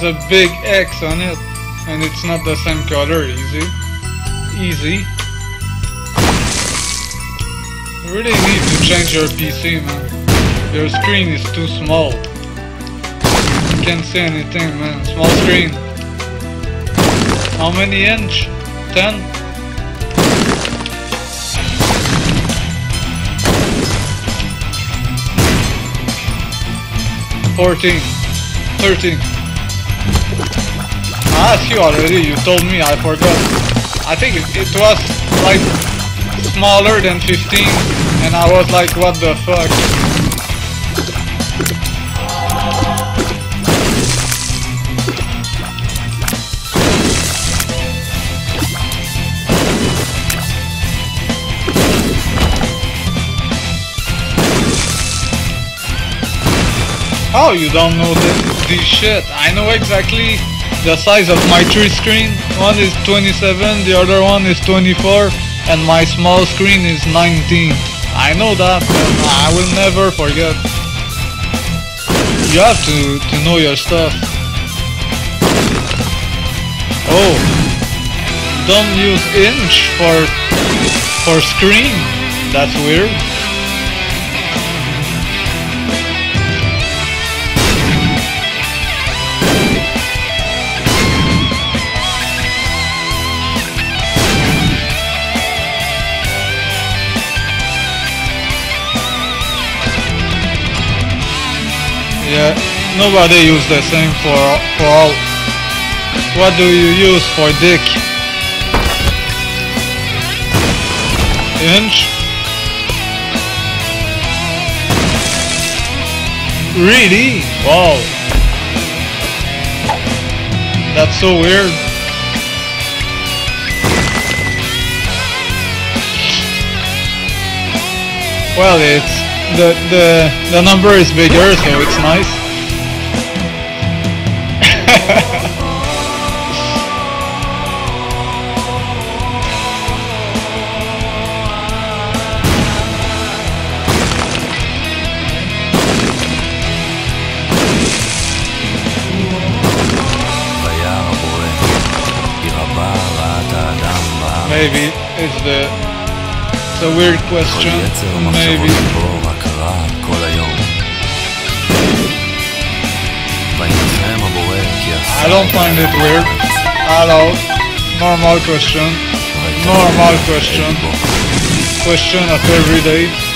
there's a big X on it, and it's not the same color, easy. Easy. You really need to change your PC, man. Your screen is too small. You can't see anything, man. Small screen. How many inch? 10? Fourteen. Thirteen. I asked you already, you told me, I forgot. I think it, it was like smaller than 15 and I was like what the fuck How you don't know this, this shit? I know exactly the size of my three screen. One is 27, the other one is 24, and my small screen is 19. I know that, I will never forget. You have to, to know your stuff. Oh, don't use inch for for screen. That's weird. Yeah, nobody use the same for for all. What do you use for dick? Inch? Really? Wow. That's so weird. Well, it's the, the, the number is bigger, so it's nice. Maybe it's the the a weird question. Maybe. המחשבות ליבו רק רע כל היום. וינחם הבורא כי עשה I don't את find it האדם weird. בארץ. Hello. Normal question. ויתן Normal את question. ליבו. Question of every day.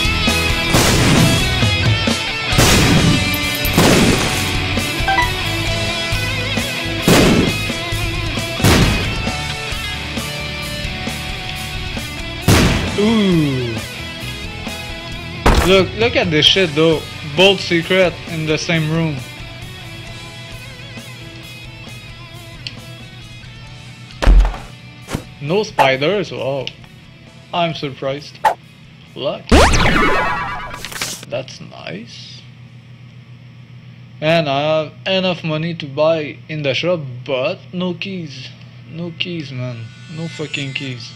Look, look at this shit though. Bold secret in the same room. No spiders? Wow. I'm surprised. Look. That's nice. And I have enough money to buy in the shop, but no keys. No keys, man. No fucking keys.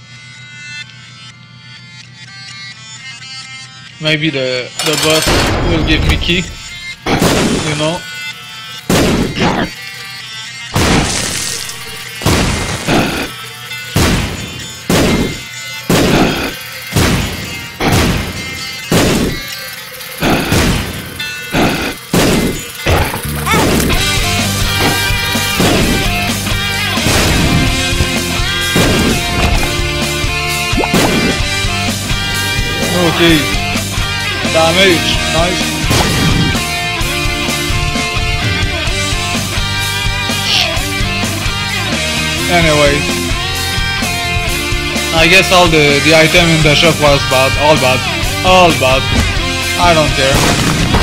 Maybe the the boss will give me key. You know. Damage. Nice. Anyway. I guess all the, the item in the shop was bad. All bad. All bad. I don't care.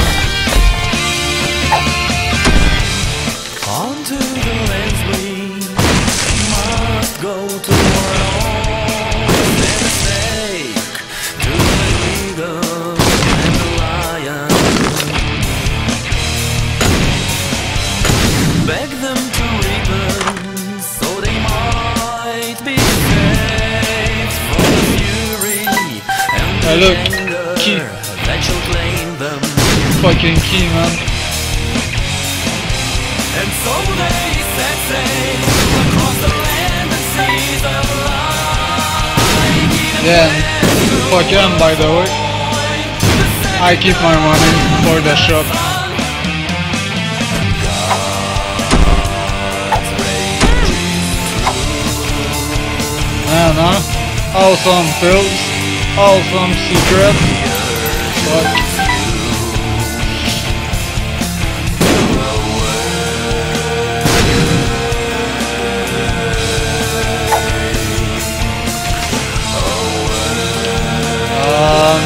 Look, key. That shall claim them. Fucking key, man. And so they set sail across the land and seas of light. Yeah, fuck him, by the way. I keep my money for the shop. Man, huh? Awesome pills, awesome secret. Fuck. Um,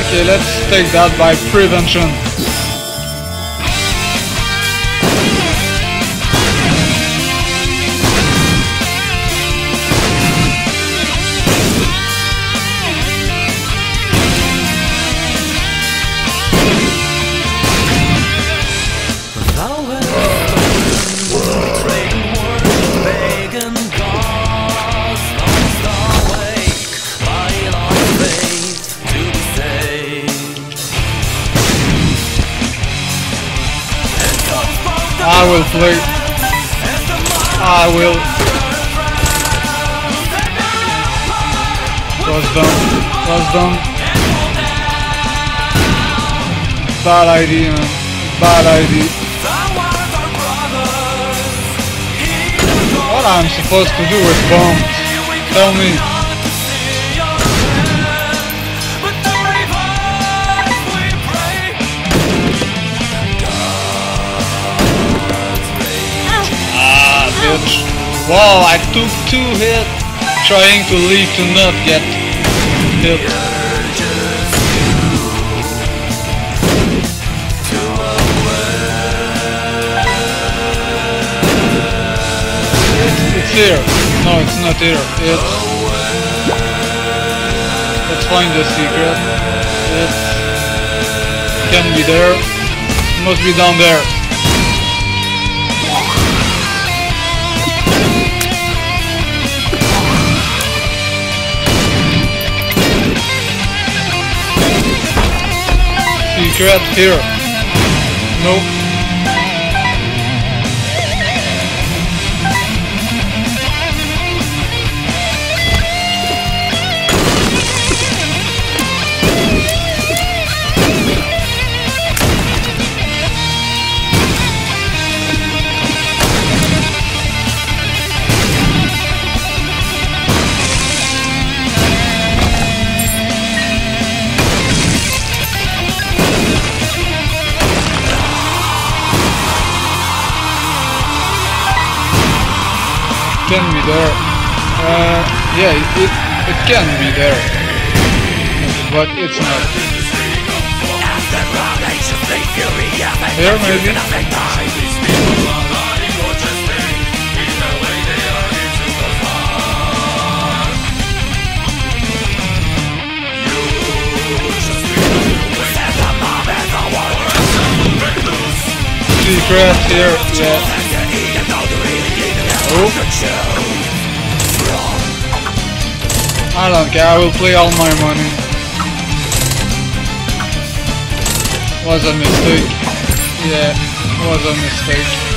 okay, let's take that by prevention. The I will. Was done. Bad idea. Bad idea. What I'm supposed to do with bombs? Tell me. Wow, I took two hits trying to leave to not get hit. It's, here. No, it's not here. It's. Let's find the secret. It Can be there. Must be down there. Secret here. Nope. Can be there. Uh, yeah, it, it, it can be there. But it's not. Here maybe? Secret here, yeah. Oh. I don't care, I will play all my money. Was a mistake. Yeah, was a mistake.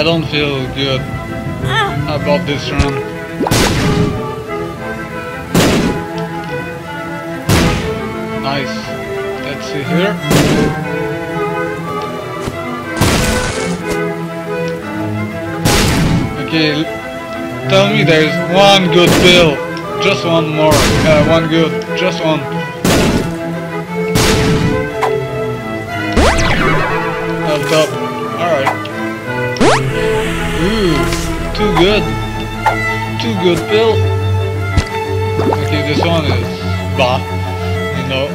I don't feel good about this run. Nice. Let's see here. Okay, tell me there's one good pill. Just one more. Uh, one good. Just one. Good. Too good pill. Okay, this one is bah. You know.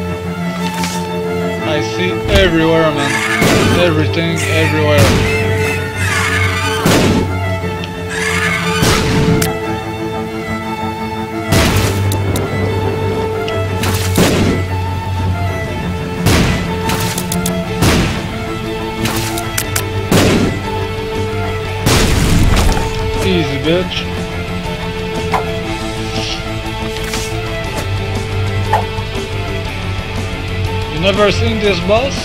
I see everywhere, man. Everything, everywhere. Never seen this boss?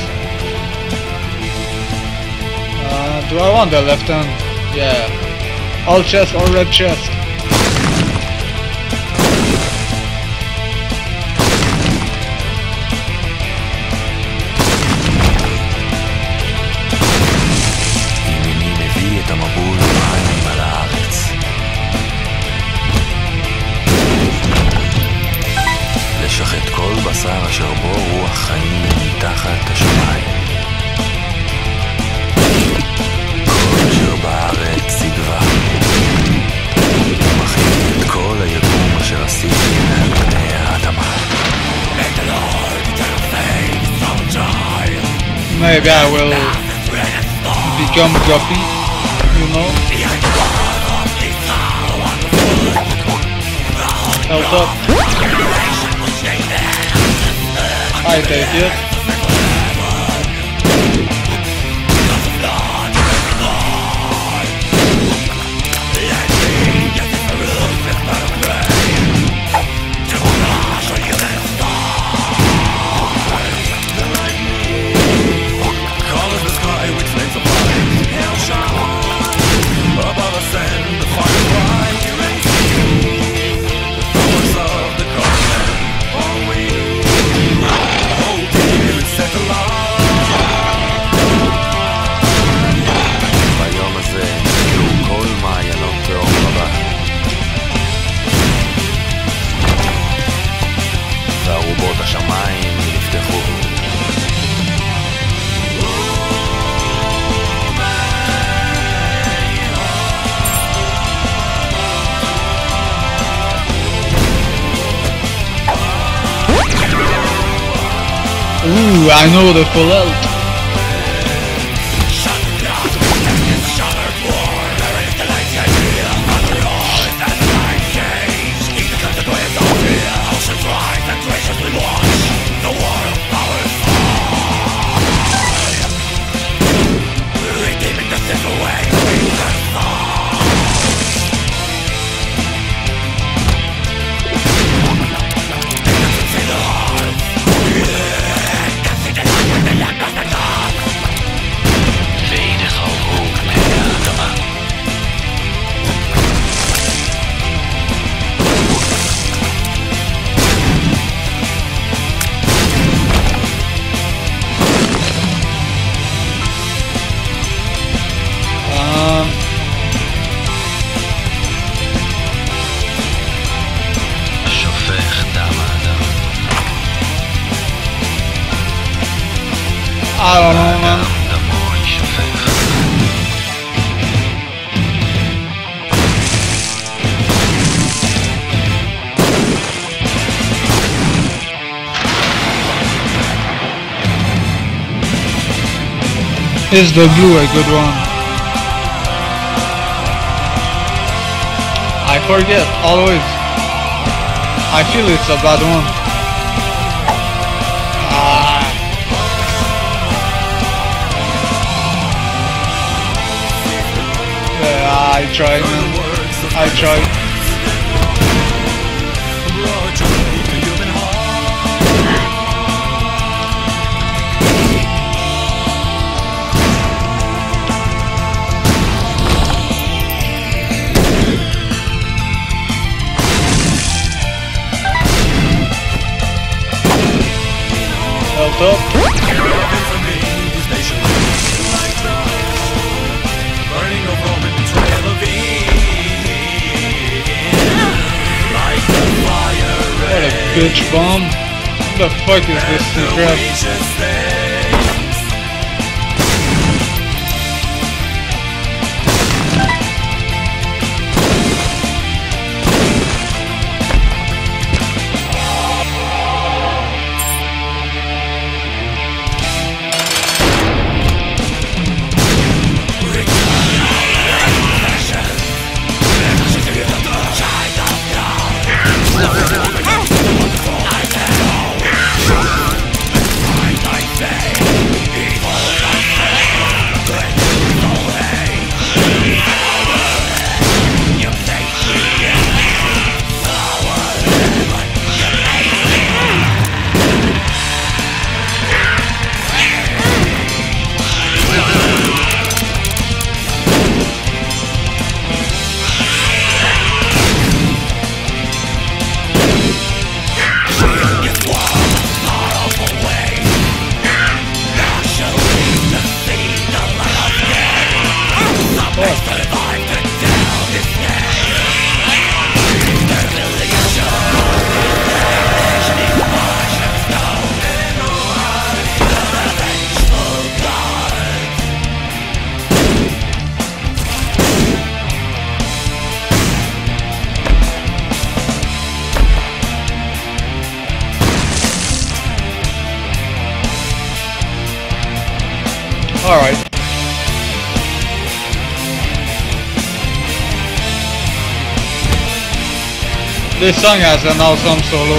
Uh, do I want the left hand? Yeah. All chest or red chest? מתחת השמיים. כל אשר בארץ יגבע. ומכין את כל היקום אשר עשיתי מעל פני האדמה. Maybe I will become Guppy, you know? Health up. I take it. I know the full health. Is the blue a good one? I forget, always. I feel it's a bad one. Ah. Yeah, I tried, man. I tried. Bitch bomb. What the fuck is this crap? This song has an awesome solo,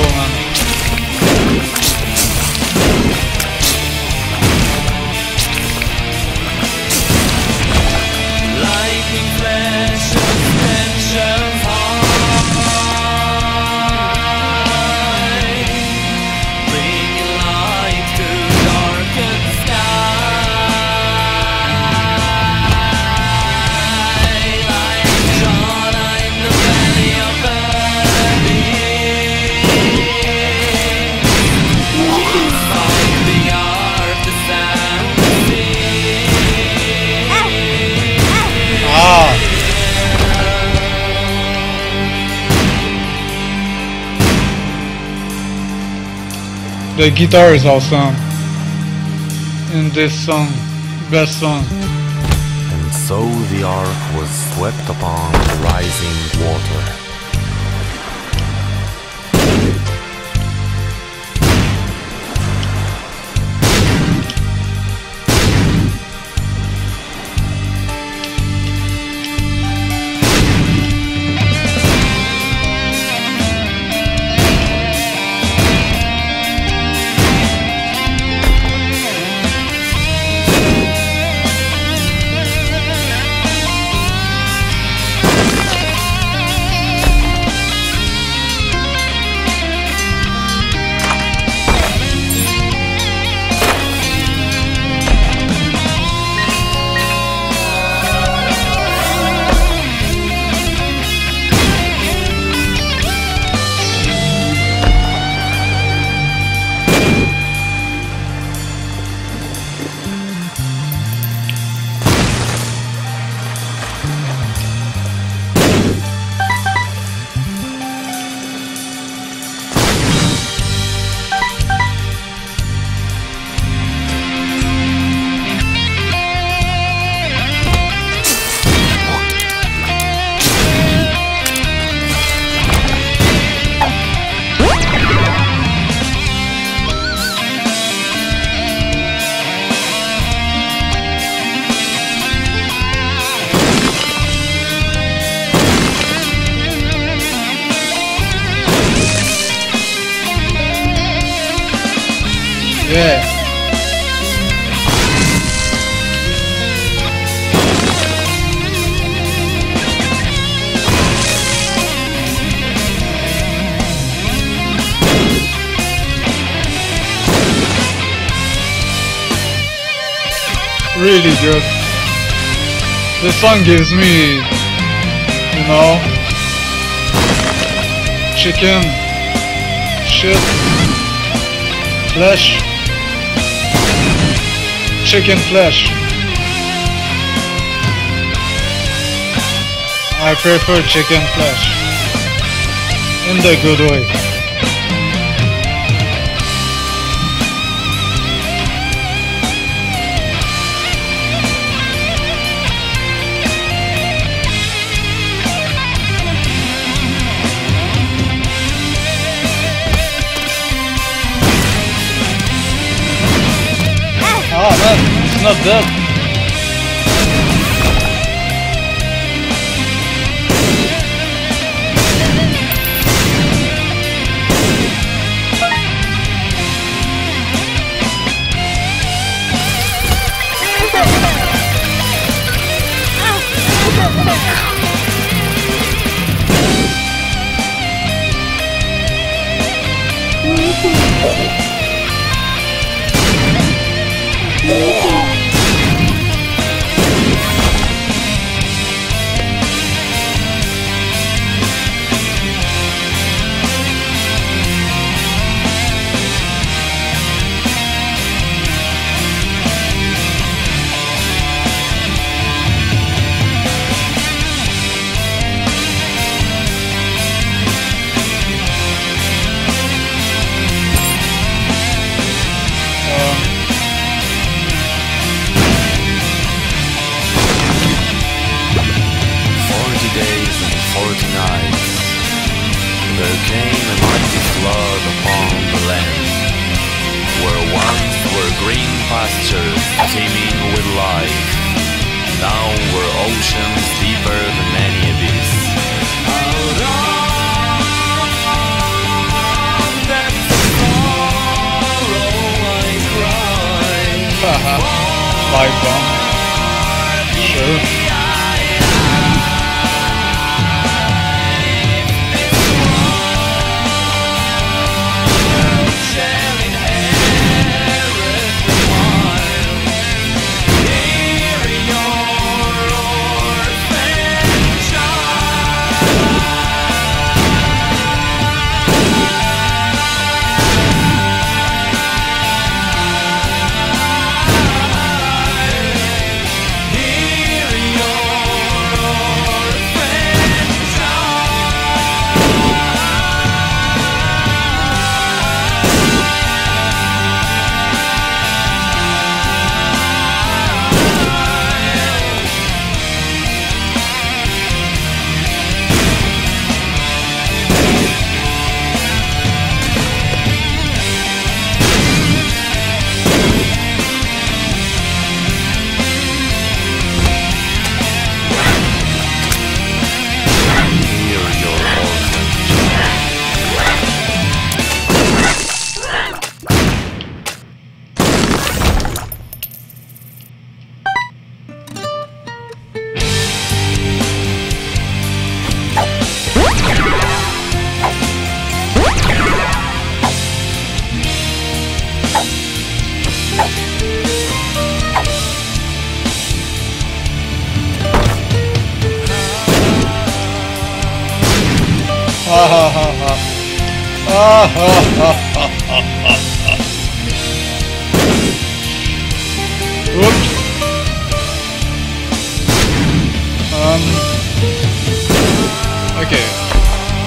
The guitar is awesome. In this song. Best song. And so the ark was swept upon rising water. Really good. This song gives me, you know, chicken, shit, flesh, chicken flesh. I prefer chicken flesh. In the good way. Not dead. Teeming with life Now were oceans deeper than any abyss Out on that I cry bomb. Sure.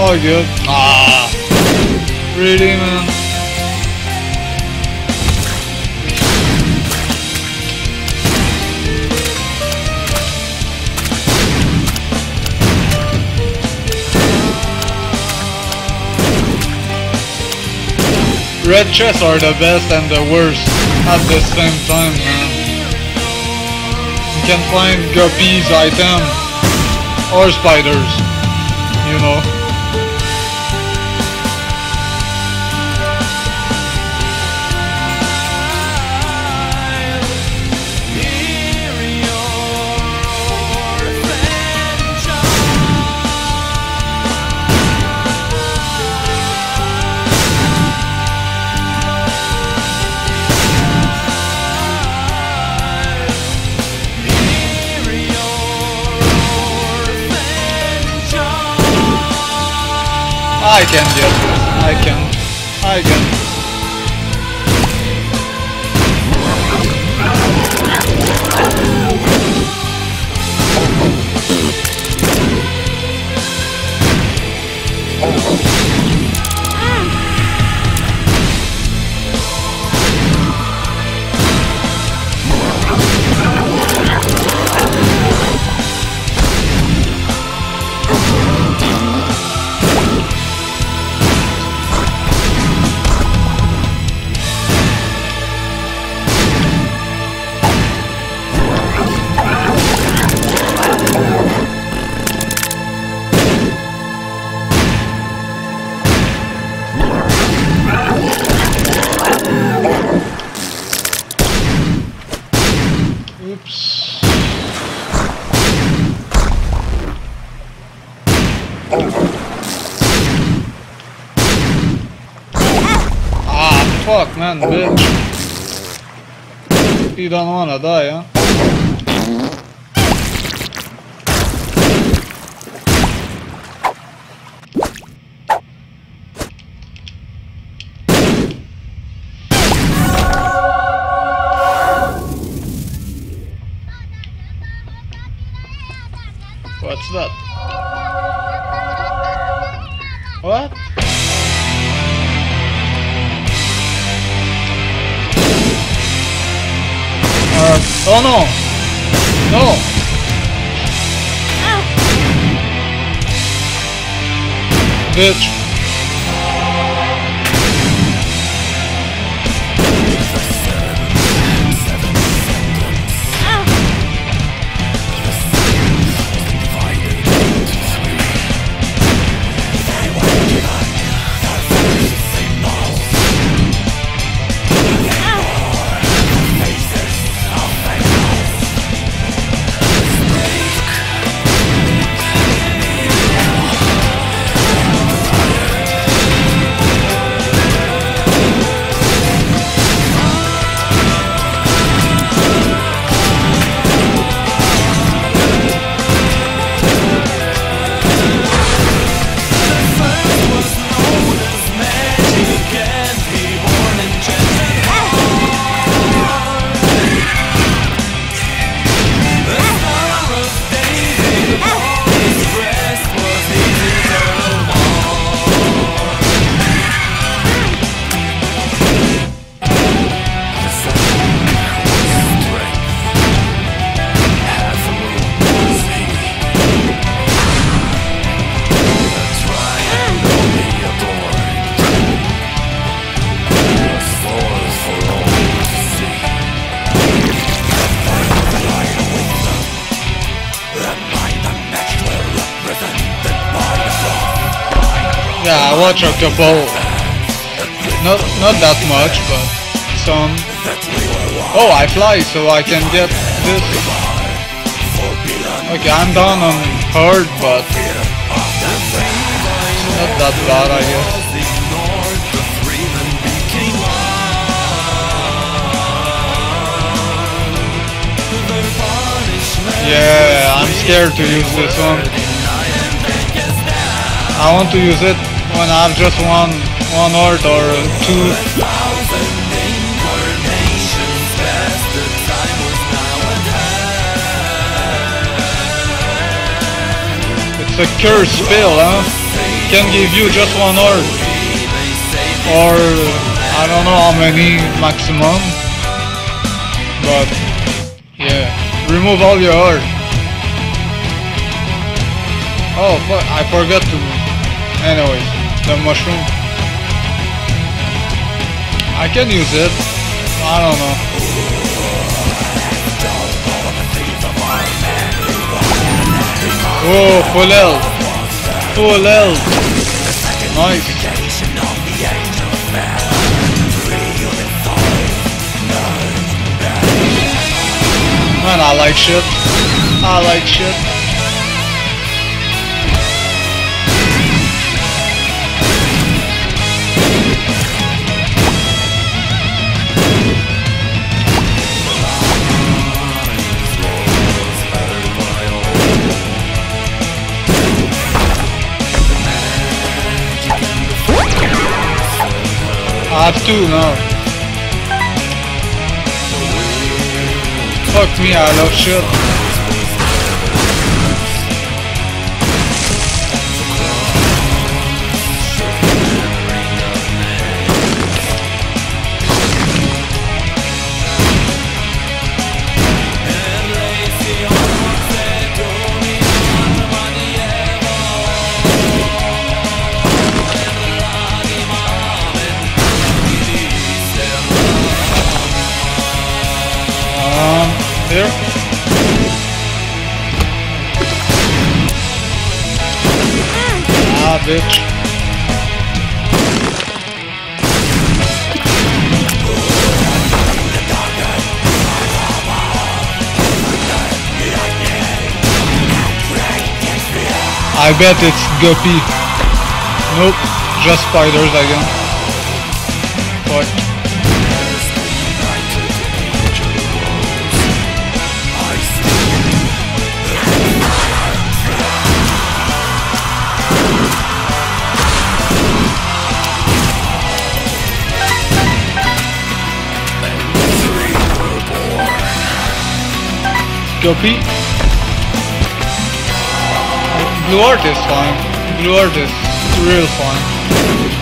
All good. Ah. Really, man. Red chests are the best and the worst at the same time, man. You can find guppies, item, or spiders, you know. I can this. I can. I can. Fuck, man, bitch. You don't wanna die, huh? Oh no! No! Ah. Bitch. Yeah, I watch couple. Not not that much, but some. Oh, I fly, so I can get this. Okay, I'm down on hard, but not that bad, I guess. Yeah, I'm scared to use this one. I want to use it when I have just one one heart or two. It's a curse spell, huh? Can give you just one heart. Or I don't know how many maximum. But yeah. Remove all your heart. Oh fuck, I forgot to anyways, the mushroom. I can use it. I don't know. Oh, full health. Full health. Nice. Man, I like shit. I like shit. I have two now. Fuck me, I love shit. Bitch. I bet it's Guppy. Nope, just spiders again. Guppy. Blue art is fine. Blue art is real fine.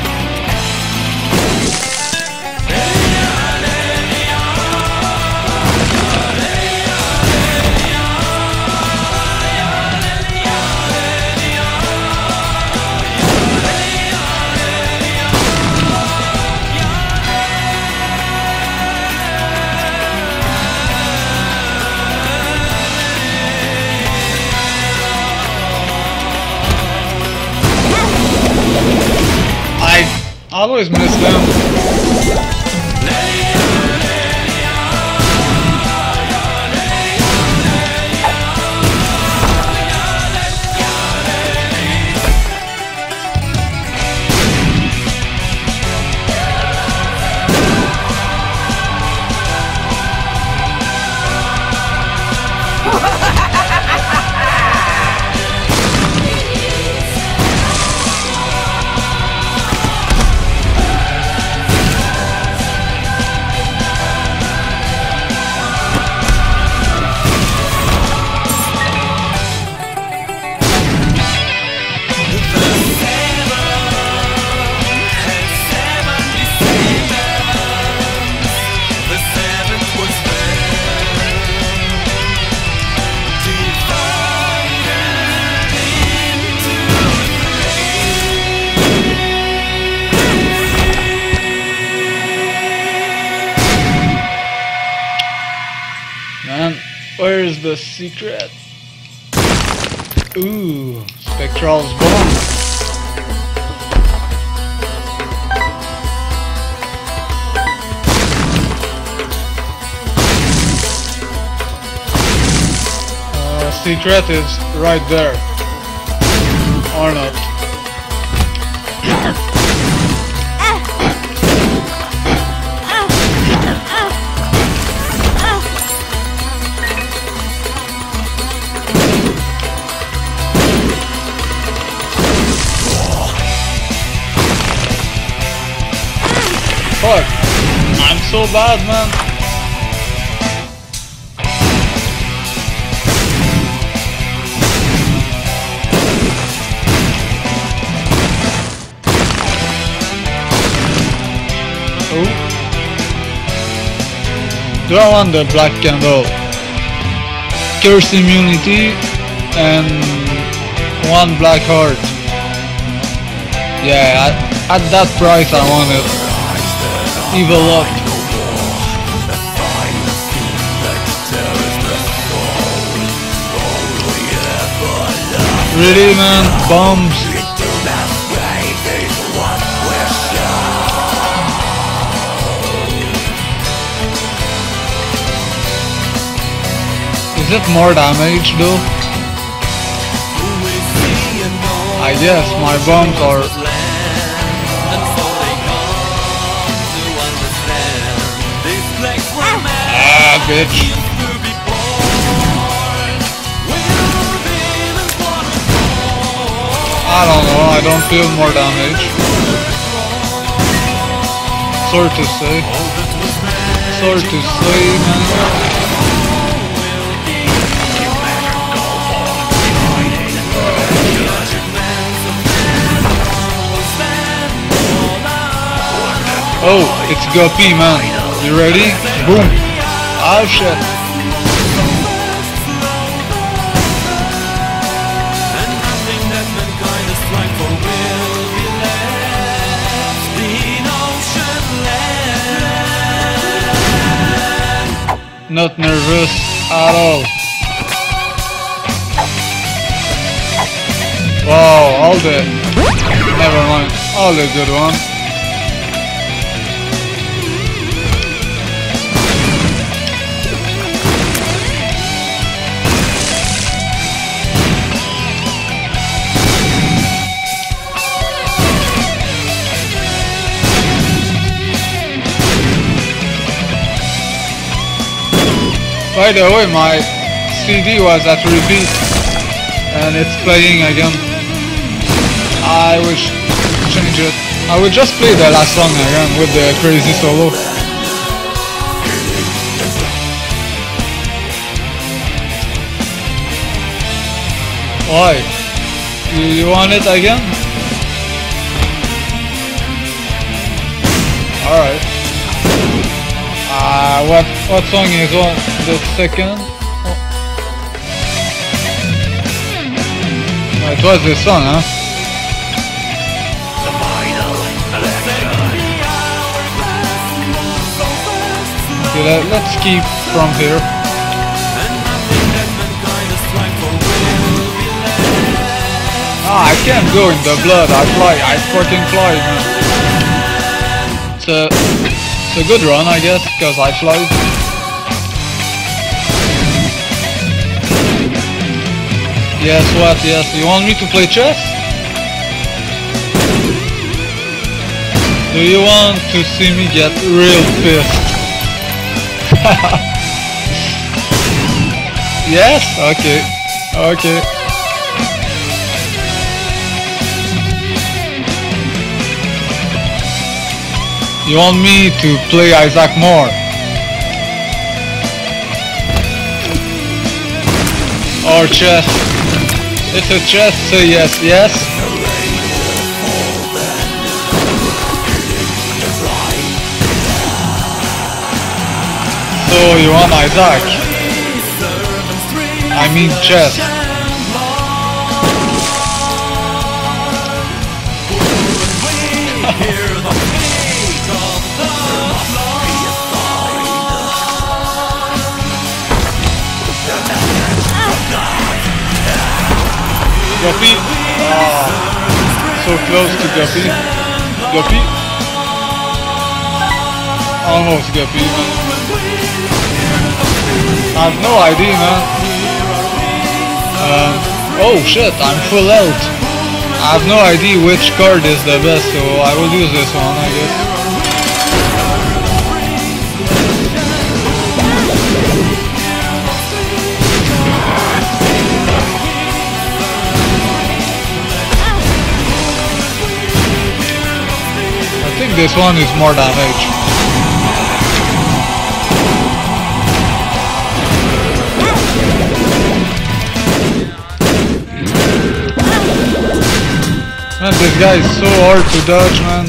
I always miss secret? Ooh, Spectral's bomb. Uh, secret is right there. Bad, man. Oh. Do I want the black candle? Curse immunity and one black heart. Yeah, at, at that price I want it. Evil up. Really man, bombs. Is it more damage though? I guess my bombs are ah bitch. I don't know, I don't feel more damage. Sorry to say. Sorry to say, man. Oh, it's Guppy, man. You ready? Boom. Oh shit. Not nervous at all. Wow, all the... Never mind. All the good one. By the way, my CD was at repeat and it's playing again. I wish change it. I will just play the last song again with the crazy solo. Why? You, want it again? Alright. Uh, what what song is on the second? Oh, it was this song, huh? Okay, let, let's keep from here. Ah, I can't go in the blood. I fly. I fucking fly, man. It's a, it's a good run, I guess, because I fly. Yes, what? Yes, you want me to play chess? Do you want to see me get real pissed? yes? Okay. Okay. You want me to play Isaac Moore? Or chess? It's a chess, say yes, yes. So you are my Isaac? I mean chess. Guppy. Ah, so close to Guppy. Guppy. Almost Guppy. I have no idea, man. Um, oh shit, I'm full out. I have no idea which card is the best, so I will use this one, I guess. This one is more damage. Man, this guy is so hard to dodge, man.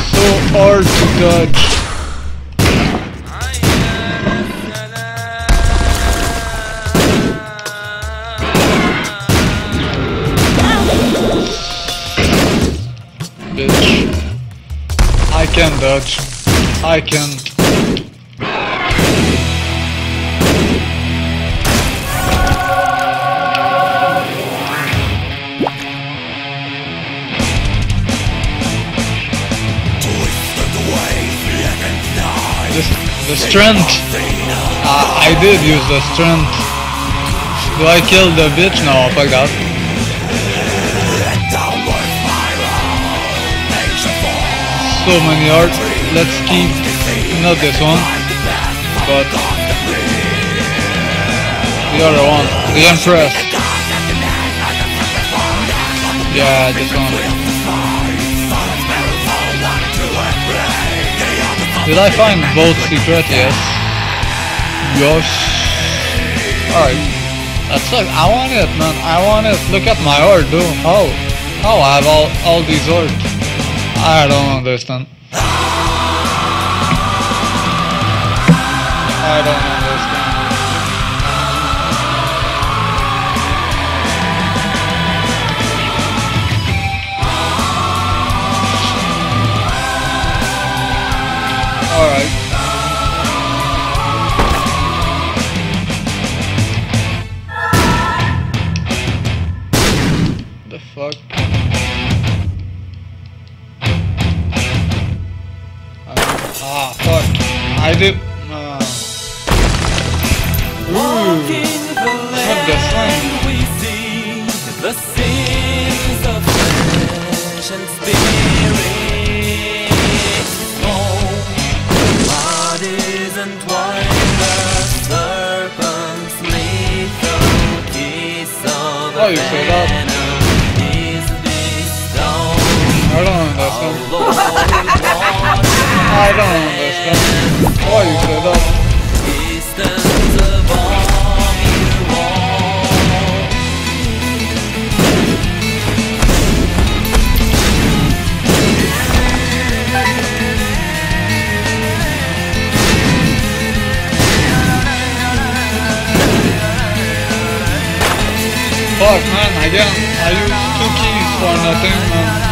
So hard to dodge. I can. The, the strength. Uh, I did use the strength. Do I kill the bitch? No, fuck that. So many art. Let's keep not this one, but the other one, the Empress. Yeah, this one. Did I find both secret? Yes. Yes. Alright. That sucks. I want it, man. I want it. Look at my art, dude. How? How I have all, all these art? I don't understand. I don't Uh, ooh. What the fuck? I don't understand why you that. Fuck man, I didn't, I use two keys for nothing man.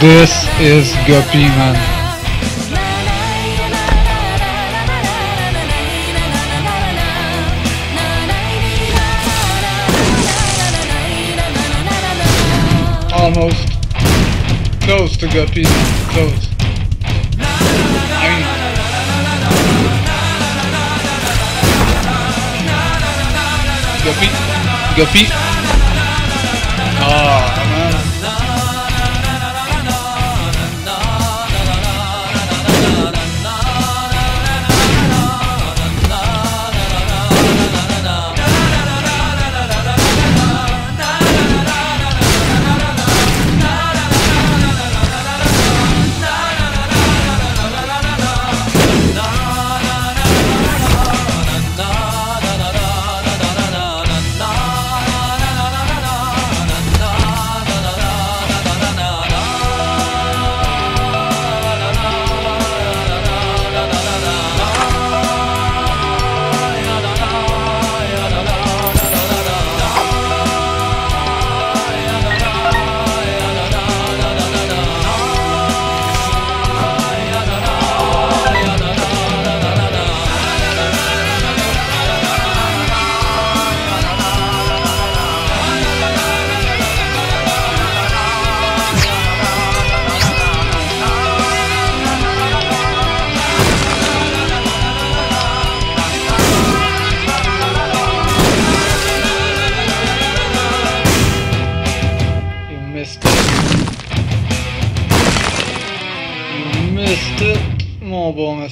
This is Guppy, man. Almost. Close to Guppy. Close. I mean... Guppy. Guppy.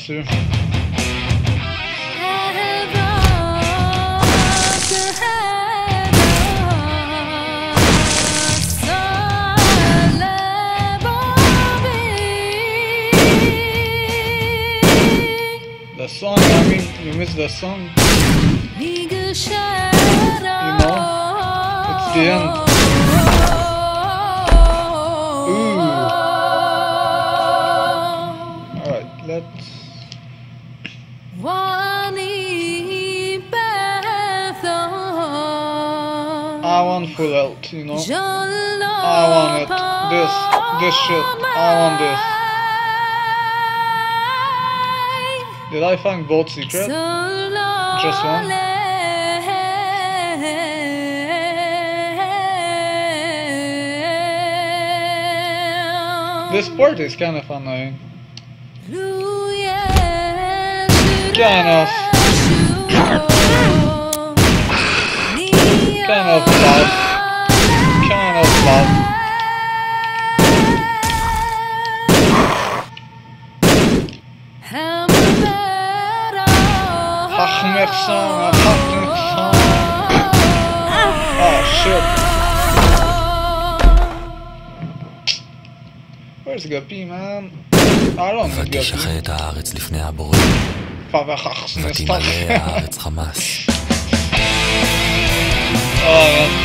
Monsieur. The song, I mean, you missed the song. You know, it's the end. Health, you know. I want it. This, this shit. I want this. Did I find both secret? Just one? This part is kind of annoying. Kind of. Kind of bad Kind of bad. Ahmersan, Ahmersan. Oh shit. Where's Guppy, man? I don't need ותשחה Guppy. את הארץ לפני הבורא, Favachach, ותמלא הארץ חמס. Oh, man.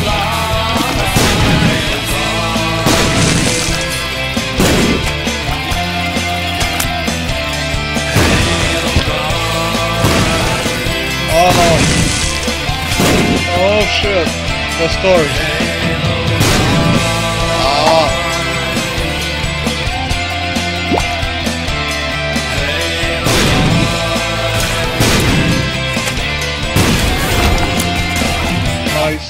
Oh shit. The story. Ah. Nice.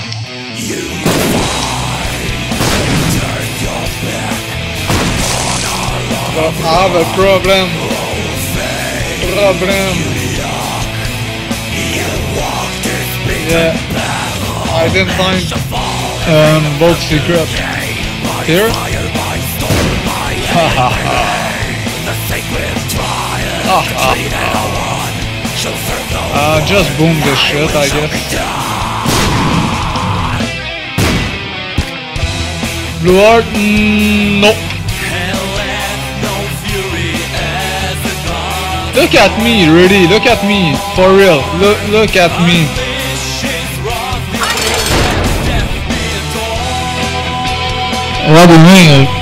I have a problem. Problem. Yeah. I didn't find um both secret. Here? uh, just boom this shit, I guess. Blue Art? Mm, nope. Look at me, really, look at me, for real, look, look at me. What do?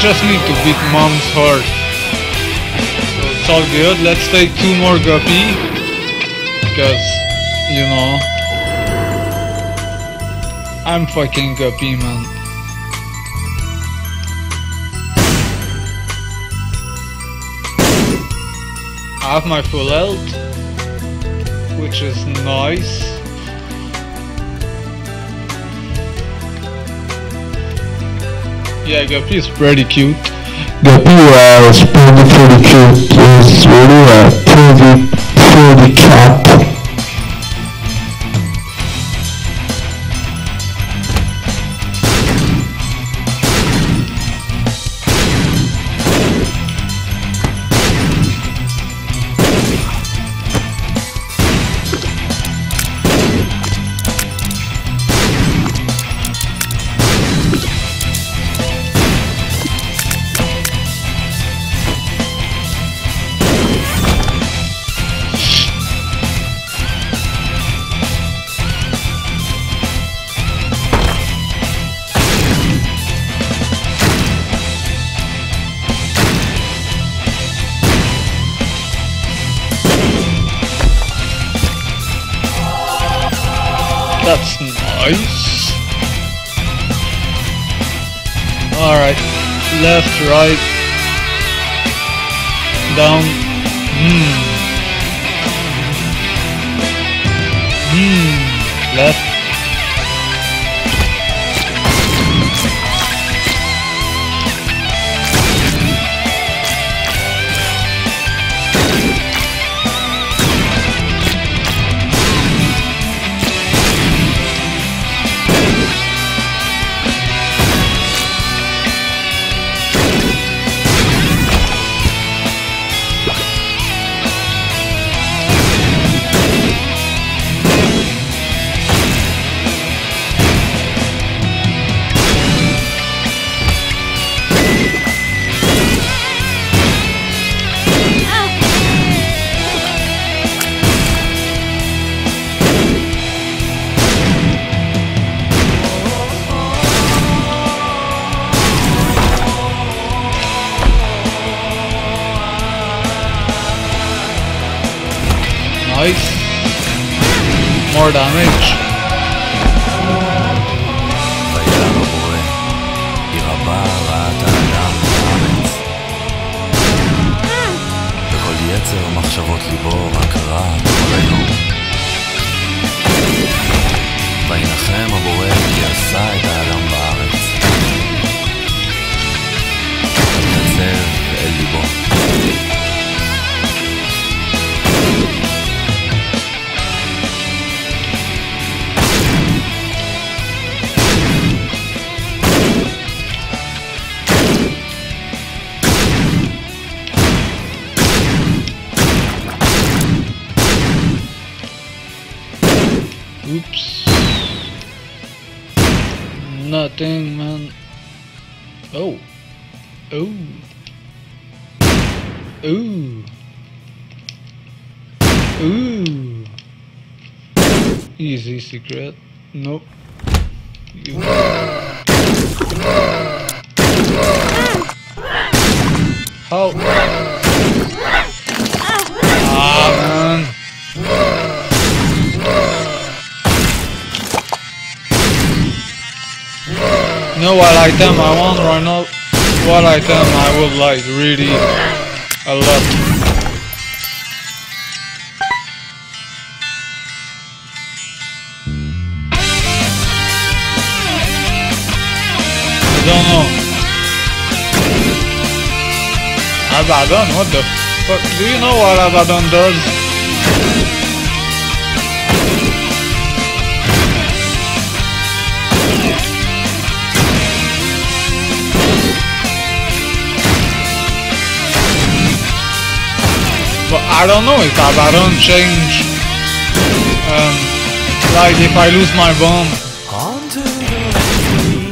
Just need to beat mom's heart. So it's all good. Let's take two more guppy. Because, you know. I'm fucking guppy, man. I have my full health. Which is nice. Yeah, Guppy is pretty cute. Guppy uh, is pretty pretty cute. It's really a pretty pretty cat. Secret. Nope. You- How? Ah, man. Know what item I want right now? What item I would like really a lot. Abaddon? What the fuck? Do you know what Abaddon does? But I don't know if Abaddon change. Um, like if I lose my bomb,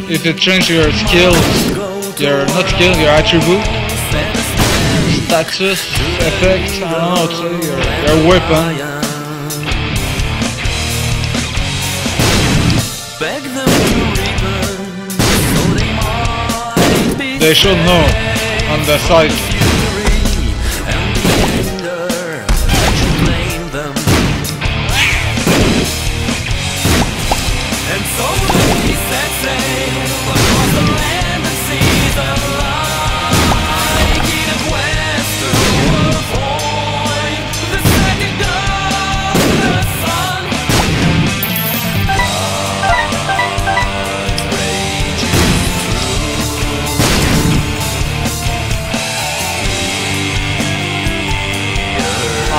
if it change your skills, your not skill, your attribute, effects, I don't know how to say, your, your weapon. Beg them to return, so they might be They should know on the site.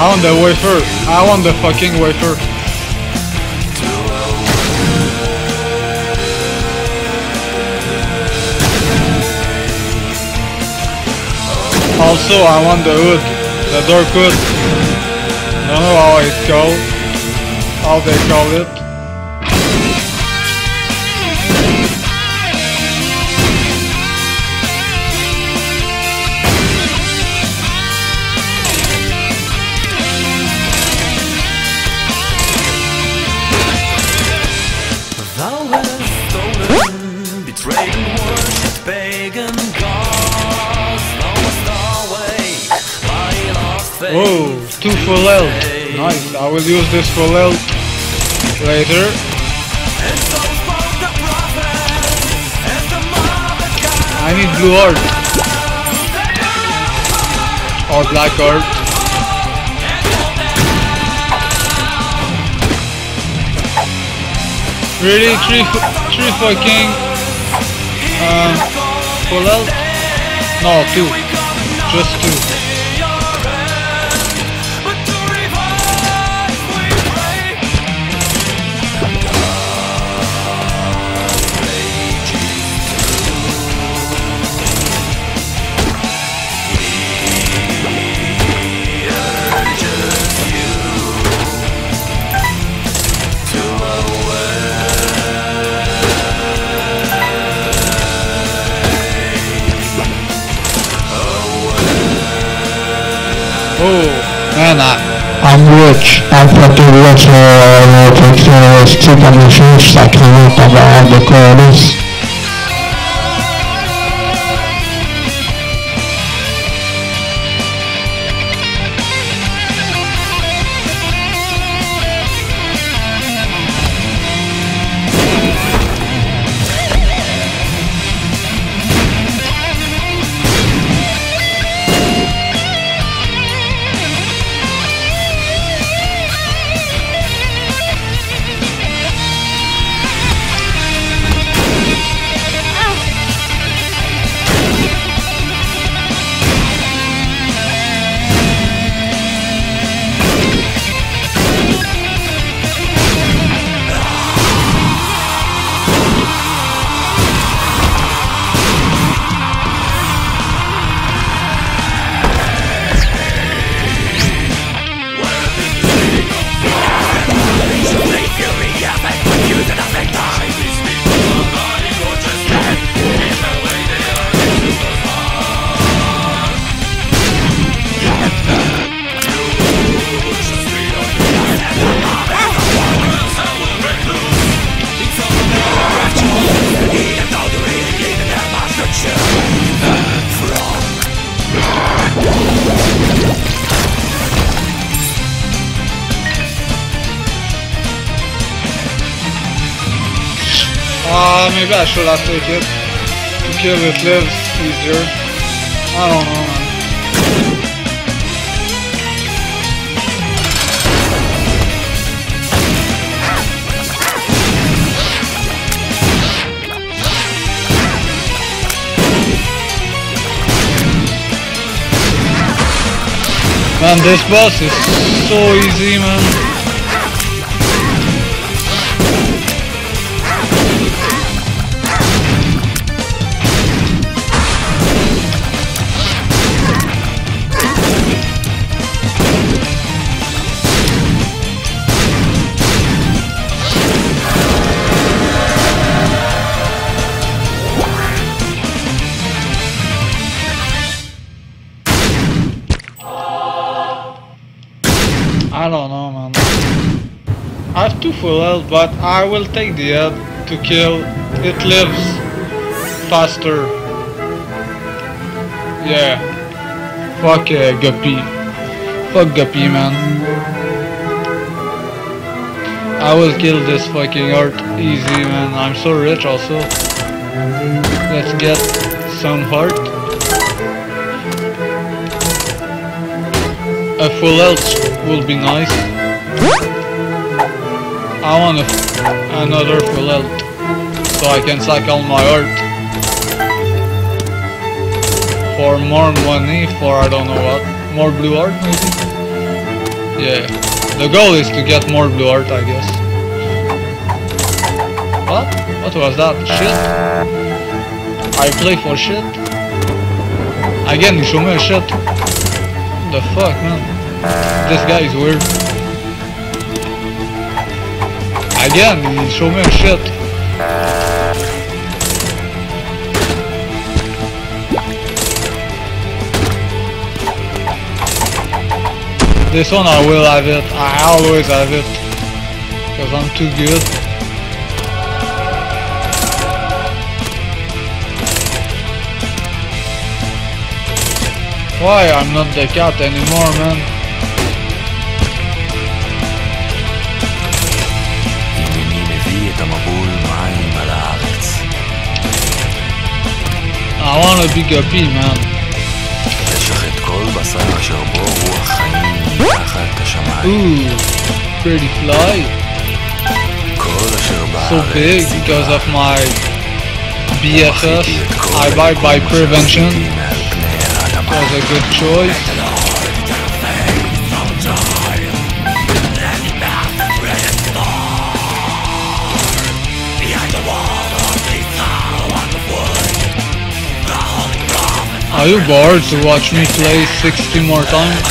I want the wafer. I want the fucking wafer. Also, I want the hood, the dark hood. Don't know how it's called, how they call it. for Lel. Nice, I will use this for L later. I need blue orb. Or black orb. Really? Three, three fucking... Uh, for Lel? No, two. Just two. Oh, man, I, I'm rich. I'm fucking rich. Uh, stick on the fish. I can't all the corners. uh, maybe I have it. Kill it lives easier. I don't know. Man, this boss is so easy, man. Health, but I will take the head to kill. It lives faster. Yeah. Fuck uh, Guppy. Fuck Guppy, man. I will kill this fucking art easy, man. I'm so rich, also. Let's get some heart. A full health will be nice. I want another full so I can cycle my art. For more money for I don't know what more blue art maybe? Yeah. The goal is to get more blue art I guess. What? What was that? Shit? I play for shit? Again you show me a shit. The fuck, man? This guy is weird. Again, he showed me a shit. This one I will have it. I always have it. Because I'm too good. Why I'm not the cat anymore, man? את המבול מים על הארץ. I wanna be guppy, man. אשך את כל בשר אשר בו רוח חיים מתחת השמיים. Ooh, pretty fly. כל אשר בארץ So big because of my BFF. מחיתי את כל I buy by היקום prevention. שעשיתי מעל פני האדמה. Was a good choice. Are you bored to watch me play 60 more times?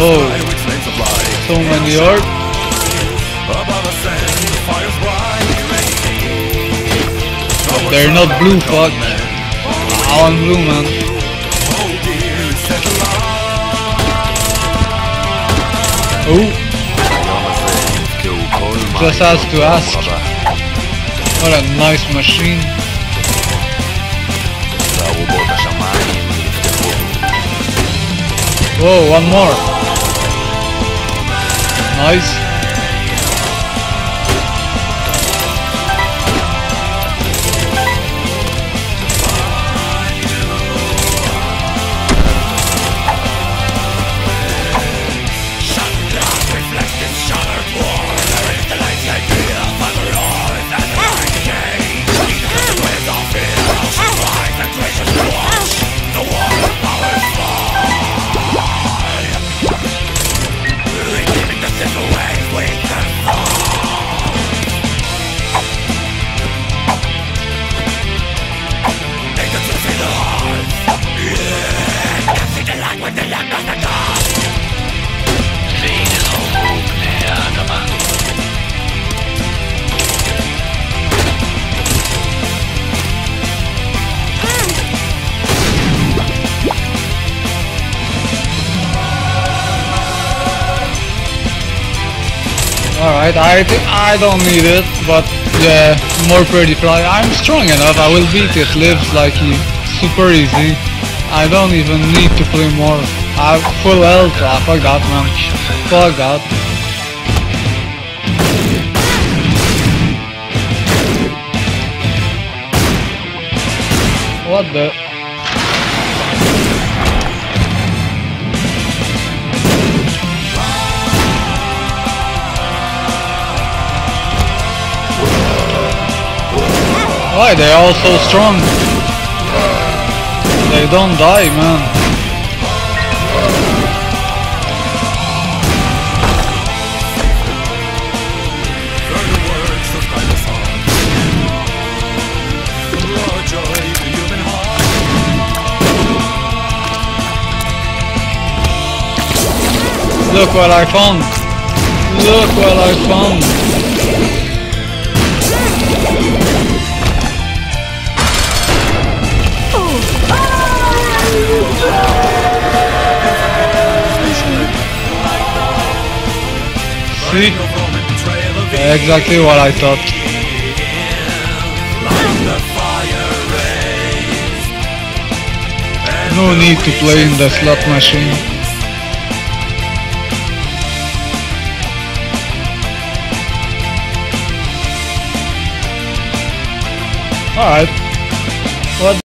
Oh, so many art. They're not blue, fuck. I want blue, man. Oh. Just has to ask. What a nice machine. Whoa, one more. Nice. Alright, I I don't need it, but yeah, more pretty fly. I'm strong enough, I will beat it, lives like. Super easy. I don't even need to play more. I full health, ah, fuck that man. Fuck that. What the? Why they are all so strong? They don't die, man. Look what I found. Look what I found. See? Exactly what I thought. No need to play in the slot machine. Alright.